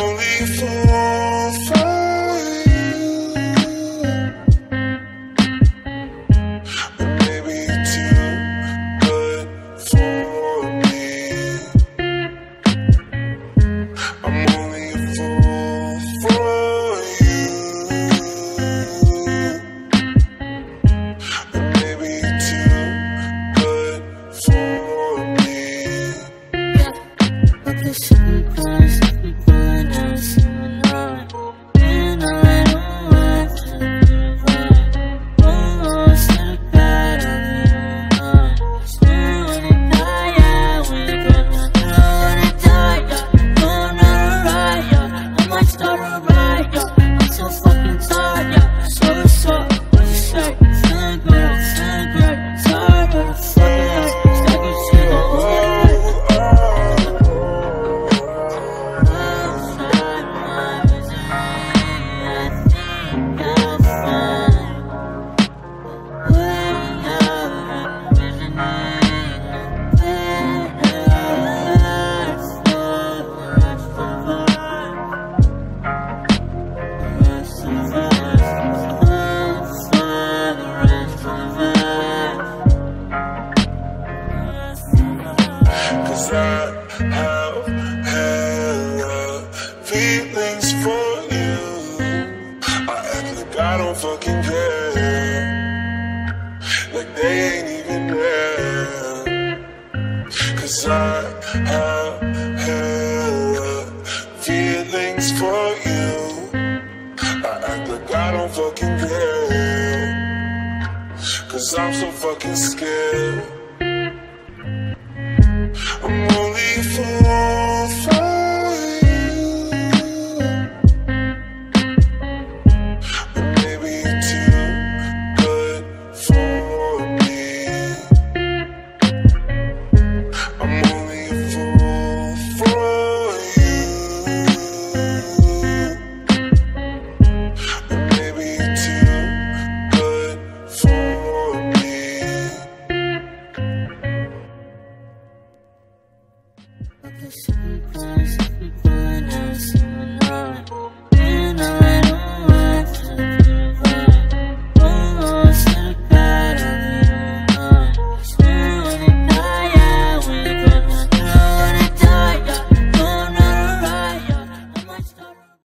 only fool Cause I have hella feelings for you. I act like I don't fucking care. Like they ain't even there. Cause I have hella feelings for you. I act like I don't fucking care. Cause I'm so fucking scared. before close.